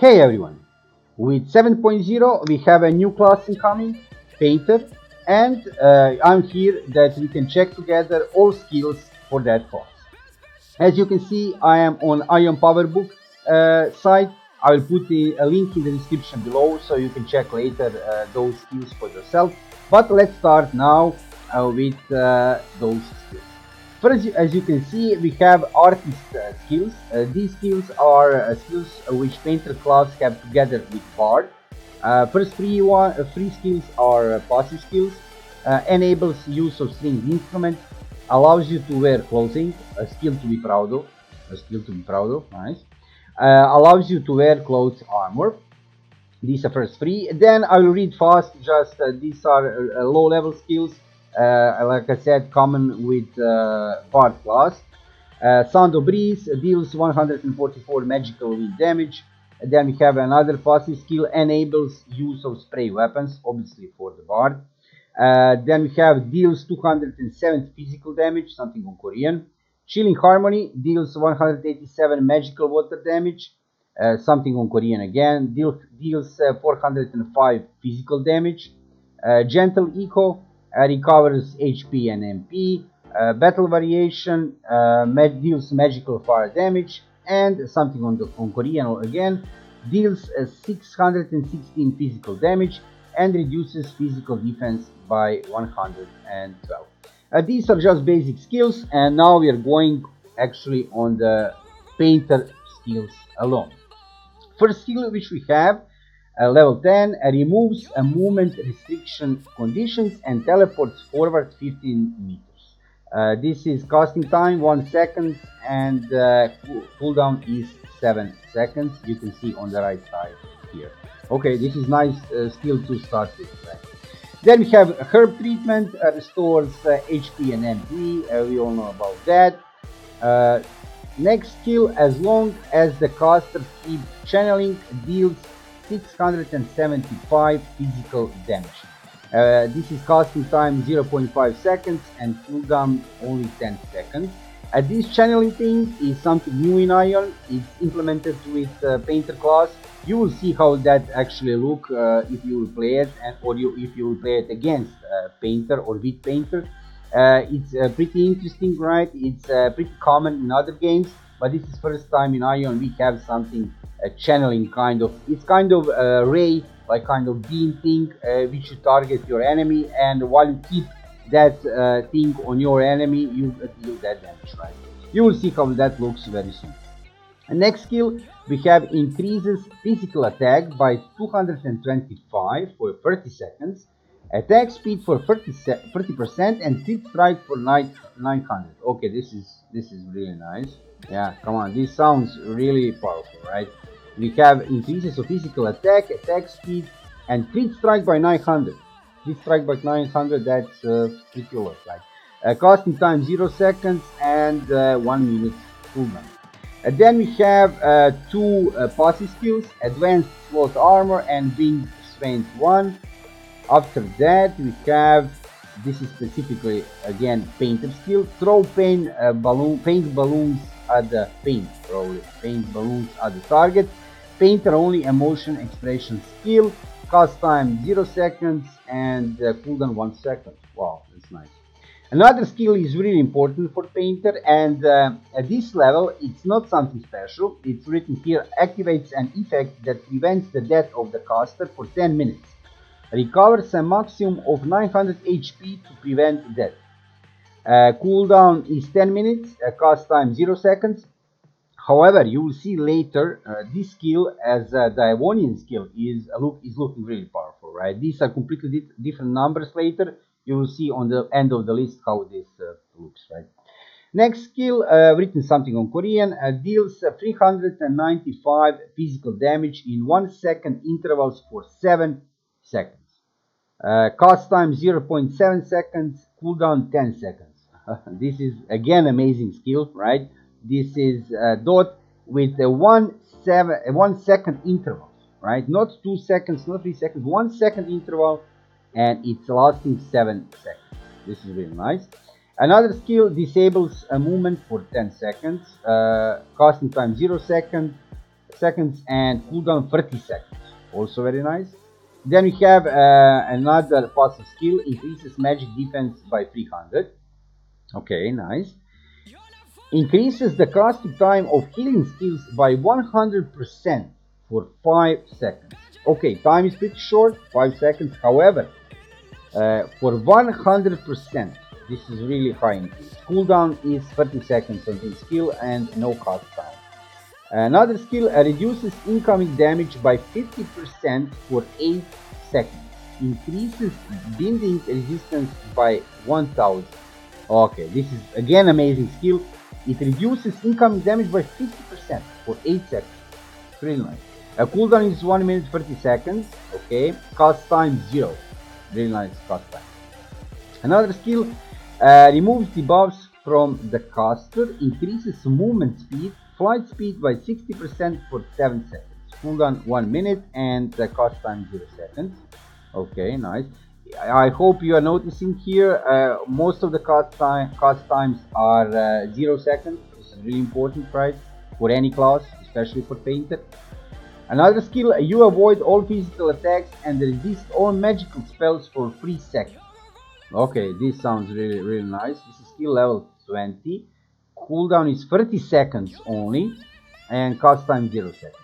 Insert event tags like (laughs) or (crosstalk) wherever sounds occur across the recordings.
Hey everyone! With 7.0 we have a new class incoming, Painter, and uh, I'm here that we can check together all skills for that class. As you can see I am on Aion Powerbook uh, site. I will put the, a link in the description below so you can check later uh, those skills for yourself. But let's start now uh, with uh, those skills. First, as you can see, we have artist uh, skills. Uh, these skills are uh, skills which Painter class have together with Bard. Uh, first three, one, uh, three skills are uh, passive skills. enables use of stringed instruments. Allows you to wear clothing, a skill to be proud of. A skill to be proud of, nice. allows you to wear clothes armor. These are first three. Then I will read fast, just these are low level skills like I said, common with uh, Bard class. Uh, Sound of Breeze deals 144 magical wind damage. then we have another passive skill, enables use of spray weapons, obviously for the Bard. Uh, then we have deals 270 physical damage, something on Korean. Chilling Harmony deals 187 magical water damage, uh, something on Korean again. Deal, deals uh, 405 physical damage. Gentle Echo uh, recovers HP and MP, uh, battle variation, uh, deals magical fire damage, and something on the on Korean again, deals 616 physical damage and reduces physical defense by 112. Uh, these are just basic skills and now we are going actually on the painter skills alone. First skill which we have uh, level 10 uh, removes a movement restriction conditions and teleports forward 15 meters. Uh, this is casting time 1 second and uh, cooldown is 7 seconds. You can see on the right side here. Okay, this is nice uh, skill to start with. Right? Then we have herb treatment uh, restores HP and MP. we all know about that. next skill, as long as the caster keeps channeling, deals 675 physical damage. Uh, this is casting time 0.5 seconds and cooldown only 10 seconds. Uh, this channeling thing is something new in Aion. It's implemented with uh, Painter class. You will see how that actually look uh, if you will play it, and or you if you will play it against uh, Painter or with Painter. Uh, it's pretty interesting, right? It's pretty common in other games, but this is first time in Aion we have something a channeling kind of it's kind of a ray like kind of beam thing uh, which you target your enemy and while you keep that uh, thing on your enemy you deal that damage right? You will see how that looks very soon. Next skill we have increases physical attack by 225 for 30 seconds attack speed for 30 percent and crit strike for 900 okay this is this is really nice yeah come on this sounds really powerful right we have increases of physical attack, attack speed, and crit strike by 900. Crit strike by 900, that's uh, lot, right? Uh, time 0 seconds and uh, 1 minute cooldown. And then we have uh, two uh, passive skills, Advanced Slot Armor and Wing Strength 1. After that we have, this is specifically again painter skill, throw paint, uh, balloon, paint balloons at the paint, probably. Paint balloons at the target. Painter only emotion expression skill cast time 0 seconds and uh, cooldown 1 second. Wow that's nice. Another skill is really important for painter and uh, at this level it's not something special. It's written here activates an effect that prevents the death of the caster for 10 minutes. Recovers a maximum of 900 HP to prevent death uh, cooldown is 10 minutes uh, cast time 0 seconds However, you will see later uh, this skill as uh, the Ionian skill is uh, look is looking really powerful, right? These are completely di different numbers later. You will see on the end of the list how this uh, looks, right? Next skill, uh, written something on Korean, uh, deals 395 physical damage in 1 second intervals for 7 seconds. cost time 0.7 seconds, cooldown 10 seconds. (laughs) this is again amazing skill, right? this is a dot with a one seven a one second interval right not two seconds not three seconds one second interval and it's lasting seven seconds this is really nice another skill disables a movement for 10 seconds uh, casting time zero seconds seconds and cooldown 30 seconds. Also very nice. Then we have uh, another passive skill, increases magic defense by 300. Okay, nice. Increases the casting time of healing skills by 100% for 5 seconds. Okay, time is pretty short, 5 seconds. However, uh, for 100%, this is really high increase. Cooldown is 30 seconds on this skill and no cast time. Another skill uh, reduces incoming damage by 50% for 8 seconds. Increases binding resistance by 1000. Okay, this is again amazing skill. It reduces incoming damage by 50% for 8 seconds. Really nice. A cooldown is 1 minute 30 seconds. Okay, cast time 0. Really nice cast time. Another skill uh, removes debuffs from the caster, increases movement speed flight speed by 60% for 7 seconds. Cooldown 1 minute and the cost time 0 seconds. Okay, nice. I hope you are noticing here uh, most of the cost, time, cost times are uh, 0 seconds. This is really important, right? For any class, especially for Painter. Another skill, you avoid all physical attacks and resist all magical spells for 3 seconds. Okay, this sounds really, really nice. This is skill level 20 cooldown is 30 seconds only and cast time 0 seconds.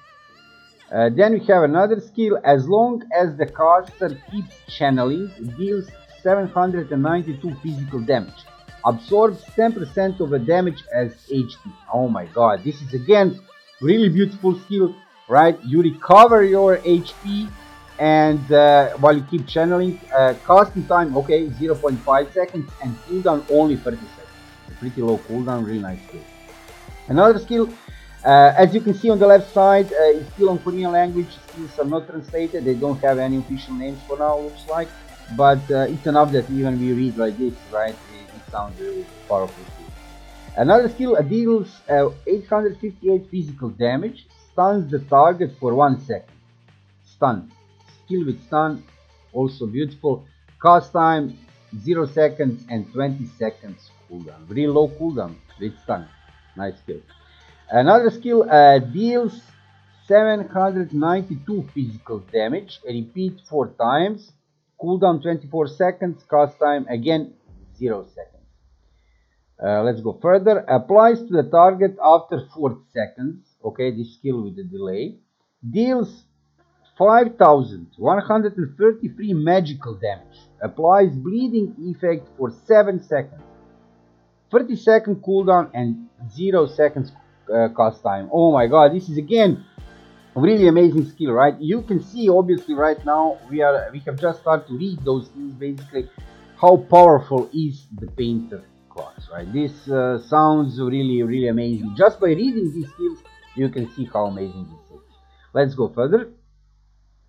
Uh, then we have another skill, as long as the caster keeps channeling, deals 792 physical damage. Absorbs 10% of the damage as HP. Oh my god, this is again really beautiful skill, right? You recover your HP and uh, while you keep channeling, uh, casting time, okay, 0.5 seconds and cooldown only 30 seconds pretty low cooldown, really nice skill. Another skill, as you can see on the left side, uh, is still on Korean language, skills are not translated, they don't have any official names for now, looks like, but uh, it's enough that even we read like this, right, it, it sounds really powerful. Another skill deals uh, 858 physical damage, stuns the target for 1 second. Stun. Skill with stun, also beautiful. Cast time 0 seconds and 20 seconds cooldown. Very low cooldown with stun. Nice skill. Another skill uh, deals 792 physical damage. Repeat 4 times. Cooldown 24 seconds. Cast time again 0 seconds. Uh, let's go further. Applies to the target after 4 seconds. Okay, this skill with the delay. Deals 5133 magical damage. Applies bleeding effect for 7 seconds. 30 second cooldown and 0 seconds uh, cast time. Oh my god, this is again really amazing skill, right? You can see obviously right now we are we have just started to read those skills basically how powerful is the painter class, right? This uh, sounds really really amazing. Just by reading these skills, you can see how amazing this is. Let's go further.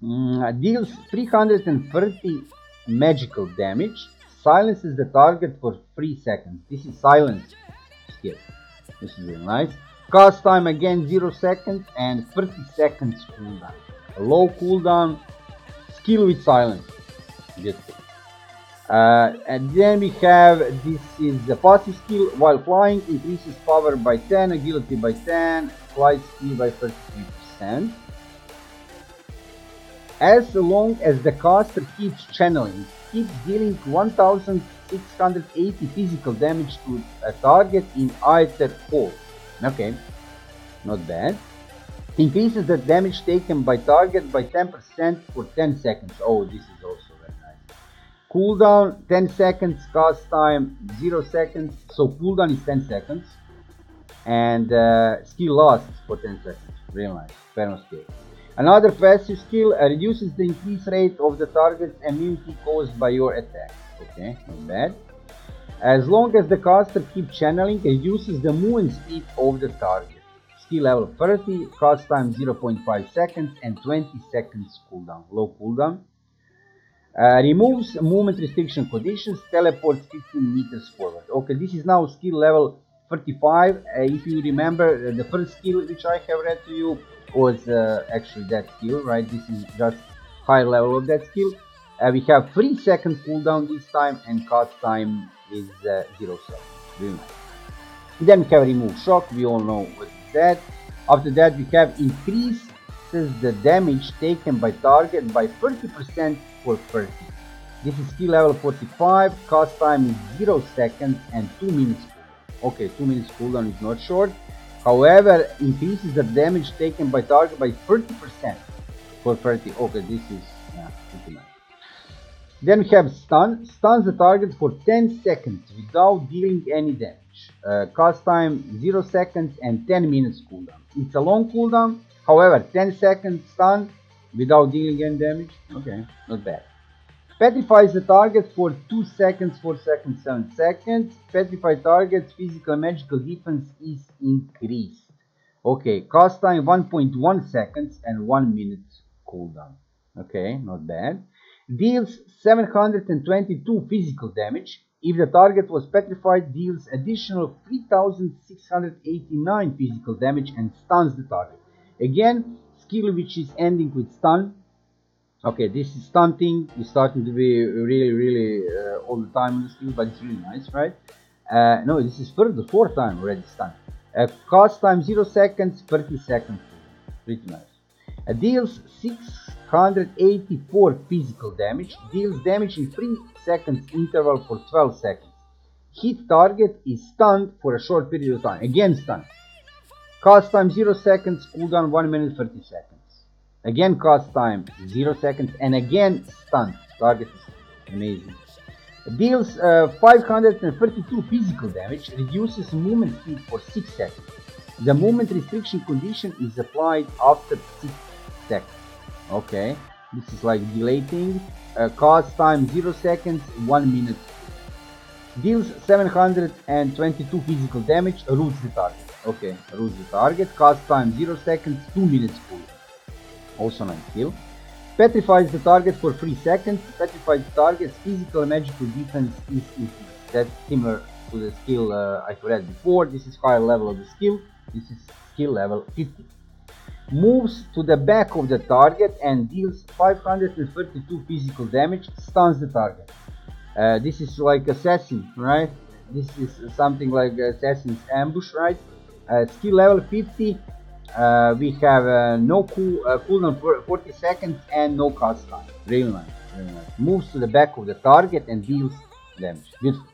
Mm, deals 330 magical damage silences the target for 3 seconds. This is silence skill. This is really nice. Cast time again 0 seconds and 30 seconds cooldown. A low cooldown skill with silence. Uh, and then we have this is the passive skill while flying increases power by 10 agility by 10 flight speed by 33% as long as the caster keeps channeling keeps dealing 1680 physical damage to a target in either hole. Okay, not bad. Increases the damage taken by target by 10% for 10 seconds. Oh, this is also very nice. Cooldown 10 seconds, cast time 0 seconds. So cooldown is 10 seconds. And uh, skill lasts for 10 seconds. Really nice. Fair skill. Another passive skill uh, reduces the increase rate of the target's immunity caused by your attack. Okay, not bad. As long as the caster keeps channeling, it uses the movement speed of the target. Skill level 30, cast time 0.5 seconds and 20 seconds cooldown, low cooldown. Uh, removes movement restriction conditions, teleports 15 meters forward. Okay, this is now skill level 35. Uh, if you remember uh, the first skill which I have read to you, was uh, actually that skill, right? This is just high level of that skill. Uh, we have 3 second cooldown this time and cast time is uh, 0 seconds. Really nice. Then we have remove shock, we all know what is that. After that, we have increases the damage taken by target by 30% for 30. This is skill level 45, Cost time is 0 seconds and 2 minutes. Okay, 2 minutes cooldown is not short. However, increases the damage taken by target by 30% for 30. Okay, this is yeah, pretty nice. Then we have stun. Stuns the target for 10 seconds without dealing any damage. Uh, cast time 0 seconds and 10 minutes cooldown. It's a long cooldown. However, 10 seconds stun without dealing any damage. Okay, not bad. Petrifies the target for 2 seconds, 4 seconds, 7 seconds. Petrified target's physical and magical defense is increased. Okay, cast time 1.1 seconds and 1 minute cooldown. Okay, not bad. Deals 722 physical damage. If the target was petrified, deals additional 3689 physical damage and stuns the target. Again, skill which is ending with stun. Okay this is stunting. Is starting to be really really uh, all the time on the skill but it's really nice right? Uh, no this is for the fourth time already stunned. Uh, cost time 0 seconds 30 seconds. Pretty nice deals 684 physical damage deals damage in 3 seconds interval for 12 seconds hit target is stunned for a short period of time again stunned cost time 0 seconds cooldown 1 minute 30 seconds Again cast time 0 seconds and again stunned. Target is amazing. Deals uh, 532 physical damage, reduces movement speed for 6 seconds. The movement restriction condition is applied after 6 seconds. Okay, this is like dilating. Uh, cast time 0 seconds, 1 minute. Deals 722 physical damage, roots the target. Okay, roots the target. Cost time 0 seconds, 2 minutes full also 9 skill. Petrifies the target for 3 seconds. Petrifies the target's physical and magical defense is increased. That's similar to the skill uh, I've read before. This is higher level of the skill. This is skill level 50. Moves to the back of the target and deals 532 physical damage. Stuns the target. Uh, this is like assassin, right? This is something like assassin's ambush, right? Uh, skill level 50 uh, we have uh, no cool uh, cooldown for 40 seconds and no cast time. Really nice, really nice. Moves to the back of the target and deals damage. Beautiful.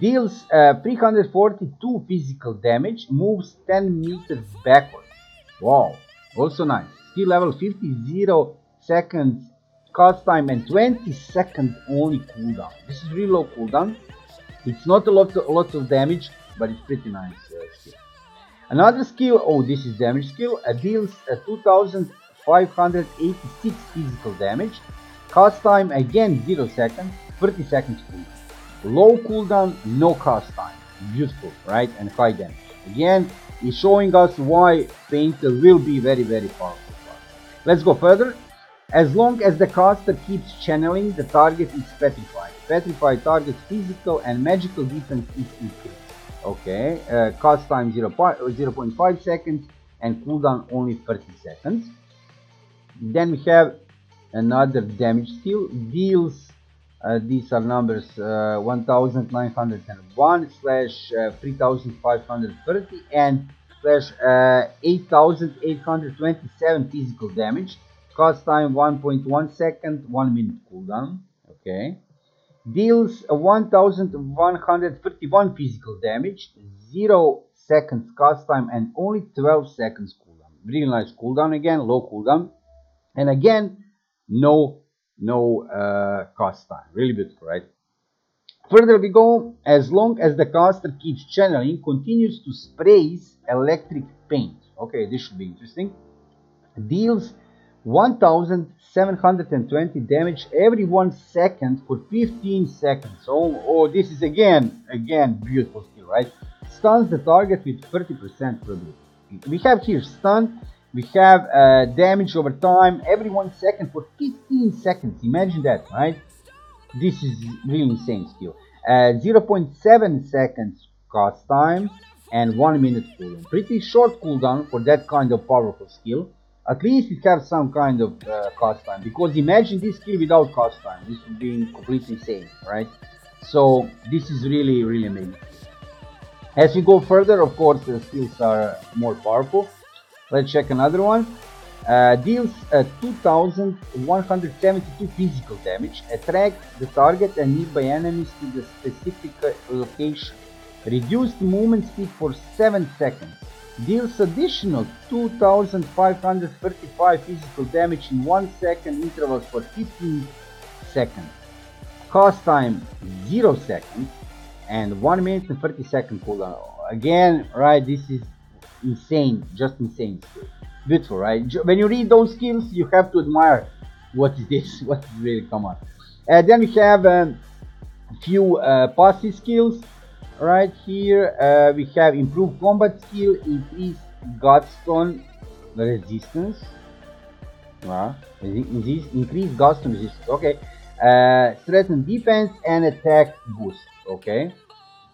Deals uh, 342 physical damage. Moves 10 meters backward. Wow. Also nice. Skill level 50, 0 seconds cast time and 20 seconds only cooldown. This is really low cooldown. It's not a lot, of, lots of damage, but it's pretty nice uh, skill. Another skill, oh this is damage skill, uh, deals uh, 2586 physical damage. Cast time again 0 seconds, 30 seconds cooldown. Low cooldown, no cast time. Beautiful, right? And high damage. Again, is showing us why Painter will be very very powerful. Let's go further. As long as the caster keeps channeling, the target is petrified. Petrified target's physical and magical defense is increased okay uh, cast time 0 0.5 seconds and cooldown only 30 seconds then we have another damage skill deals uh, these are numbers uh, 1901 slash uh, 3530 and slash uh, 8827 physical damage cast time 1.1 second 1 minute cooldown okay deals 1131 physical damage, 0 seconds cast time and only 12 seconds cooldown. Really nice cooldown again, low cooldown. And again, no no uh, cast time. Really beautiful, right? Further we go, as long as the caster keeps channeling, continues to sprays electric paint. Okay, this should be interesting. Deals 1720 damage every one second for 15 seconds. Oh, oh, this is again, again, beautiful skill, right? Stuns the target with 30% probability. We have here stun, we have uh, damage over time every one second for 15 seconds. Imagine that, right? This is really insane skill. Uh, 0.7 seconds cast time and 1 minute cooldown. Pretty short cooldown for that kind of powerful skill at least it has some kind of uh, cast time because imagine this skill without cast time this would be completely insane right so this is really really amazing as we go further of course the skills are more powerful let's check another one. Uh, deals uh, 2172 physical damage attract the target and nearby enemies to the specific uh, location. Reduced movement speed for 7 seconds. Deals additional 2535 physical damage in 1 second intervals for 15 seconds. Cast time 0 seconds. And 1 minute and 30 second cooldown again right this is insane just insane beautiful right? When you read those skills you have to admire what is this (laughs) what is really come on and then we have a um, few uh, passive skills right here. Uh, we have improved combat skill increased godstone resistance. Wow increased godstone resistance okay. Uh, strengthen defense and attack boost okay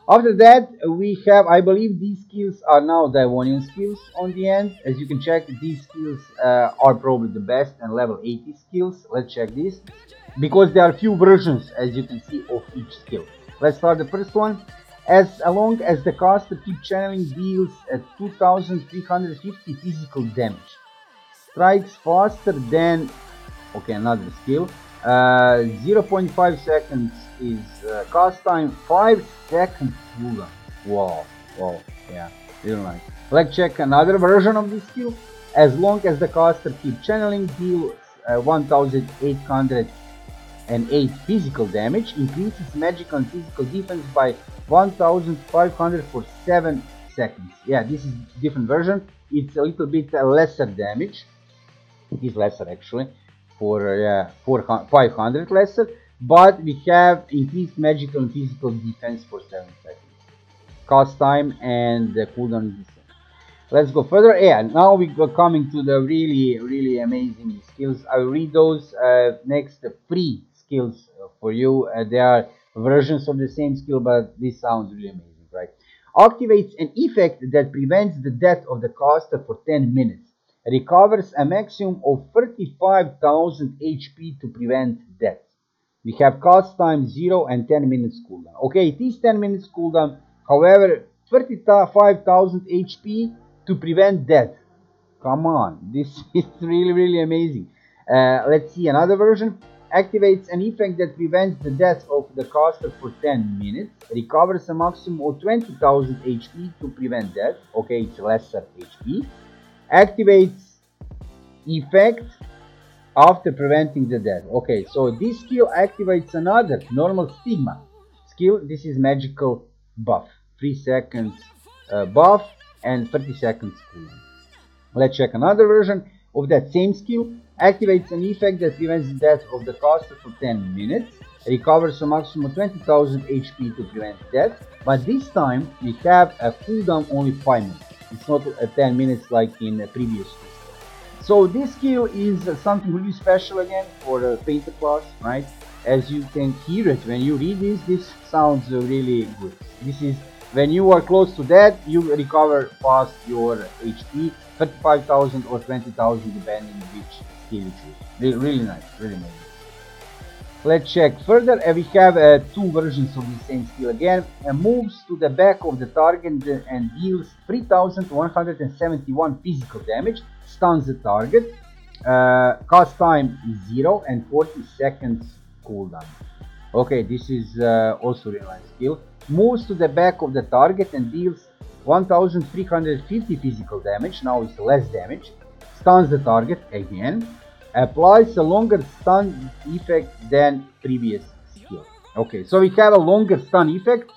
after that we have i believe these skills are now Daevanion skills on the end. As you can check these skills uh, are probably the best and level 80 skills. Let's check this. Because there are few versions as you can see of each skill. Let's start the first one. As long as the caster keep channeling deals at 2350 physical damage. Strikes faster than okay another skill 0.5 seconds is uh, cast time. 5 seconds. Cooldown wow wow yeah. Really nice. Let's check another version of this skill as long as the caster keep channeling deals uh, 1808 physical damage increases magical and physical defense by 1500 for 7 seconds. Yeah this is different version. It's a little bit lesser damage. It is lesser actually for uh, 500 lesser but we have increased magical and physical defense for 7 seconds. Cast time and the cooldown let's go further. Yeah now we are coming to the really really amazing skills. I'll read those uh, next free skills for you. Uh, they are versions of the same skill, but this sounds really amazing, right? Activates an effect that prevents the death of the caster for 10 minutes. Recovers a maximum of 35,000 HP to prevent death. We have cast time 0 and 10 minutes cooldown. Okay, it is 10 minutes cooldown. However, 35,000 HP to prevent death. Come on, (laughs) this is really, really amazing. Uh, let's see another version activates an effect that prevents the death of the caster for 10 minutes, recovers a maximum of 20,000 HP to prevent death, okay, it's lesser HP, activates effect after preventing the death, okay, so this skill activates another normal stigma skill, this is magical buff, 3 seconds uh, buff and 30 seconds cooldown. Let's check another version of that same skill, activates an effect that prevents the death of the caster for 10 minutes, recovers a maximum 20,000 HP to prevent death, but this time we have a cooldown only 5 minutes. It's not a 10 minutes like in the previous. So this skill is something really special again for the Painter class, right? As you can hear it when you read this, this sounds really good. This is when you are close to that, you recover fast your HP, 35,000 or 20,000 depending which skill you choose. Really nice, really nice. Let's check further. We have uh, two versions of the same skill again. Uh, moves to the back of the target and deals 3171 physical damage, stuns the target, uh, cast time is 0 and 40 seconds cooldown. Okay, this is uh, also really nice skill moves to the back of the target and deals 1350 physical damage, now it's less damage, stuns the target again, applies a longer stun effect than previous skill. Okay, so we have a longer stun effect,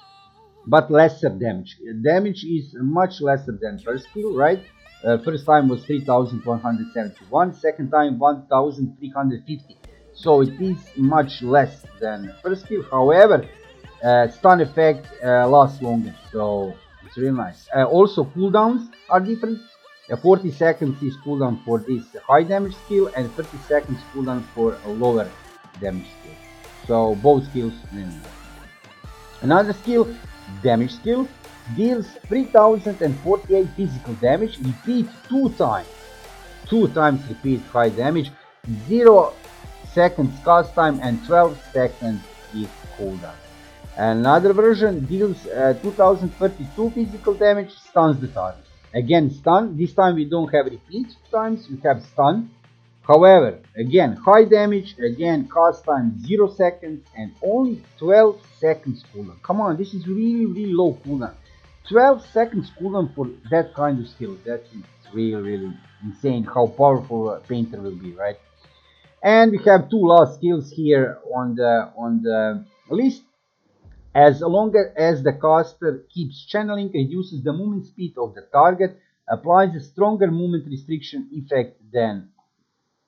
but lesser damage. Damage is much lesser than first skill, right? Uh, first time was 3171, second time 1350. So it is much less than first skill. However, uh, stun effect uh, lasts longer so it's really nice uh, also cooldowns are different uh, 40 seconds is cooldown for this high damage skill and 30 seconds cooldown for a lower damage skill. So both skills another skill damage skill deals 3048 physical damage repeat two times. Two times repeat high damage 0 seconds cast time and 12 seconds is cooldown Another version deals uh, 2032 physical damage, stuns the target. Again stun. This time we don't have repeat times we have stun. However again high damage again cast time 0 seconds and only 12 seconds cooldown. Come on this is really really low cooldown. 12 seconds cooldown for that kind of skill that's really really insane how powerful a painter will be right? And we have two last skills here on the on the list as long as the caster keeps channeling, reduces the movement speed of the target, applies a stronger movement restriction effect than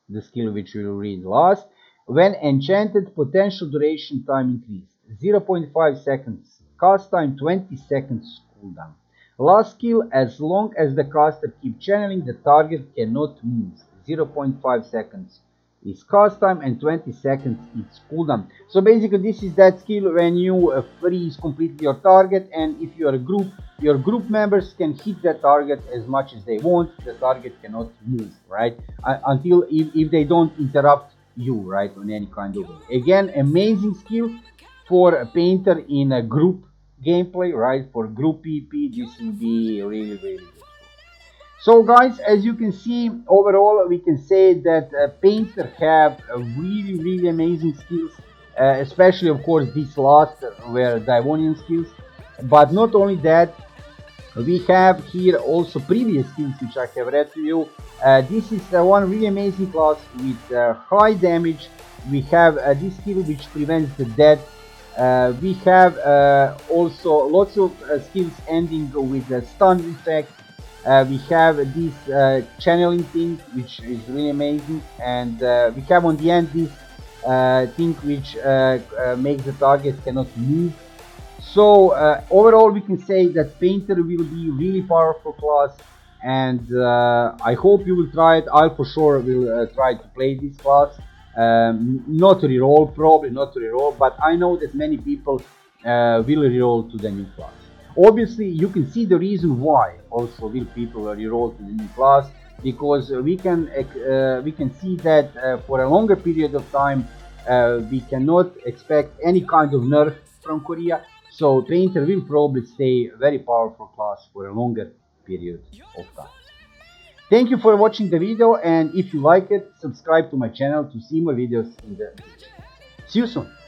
the skill which we will read last. When enchanted, potential duration time increased. 0.5 seconds. Cast time 20 seconds cooldown. Last skill, as long as the caster keeps channeling, the target cannot move. 0.5 seconds is cast time and 20 seconds is cooldown so basically this is that skill when you uh, freeze completely your target and if you are a group your group members can hit that target as much as they want the target cannot move right? Uh, until if, if they don't interrupt you right on any kind of way. Again amazing skill for a painter in a group gameplay right? For group pp this will be really really so guys, as you can see, overall we can say that uh, Painter have really really amazing skills, uh, especially of course these last were Daevanion skills. But not only that, we have here also previous skills which I have read to you. Uh, this is uh, one really amazing class with uh, high damage. We have uh, this skill which prevents the death. we have also lots of skills ending with a stun effect uh, we have this uh, channeling thing which is really amazing and uh, we have on the end this uh, thing which uh, uh, makes the target cannot move. So overall we can say that painter will be really powerful class and I hope you will try it. I for sure will try to play this class. Um, not to reroll probably not to reroll but I know that many people will reroll to the new class Obviously, you can see the reason why also will people reroll to the new class because we can uh, we can see that uh, for a longer period of time uh, we cannot expect any kind of nerf from Korea. So Painter will probably stay very powerful class for a longer period of time. Thank you for watching the video and if you like it, subscribe to my channel to see more videos in the future. See you soon.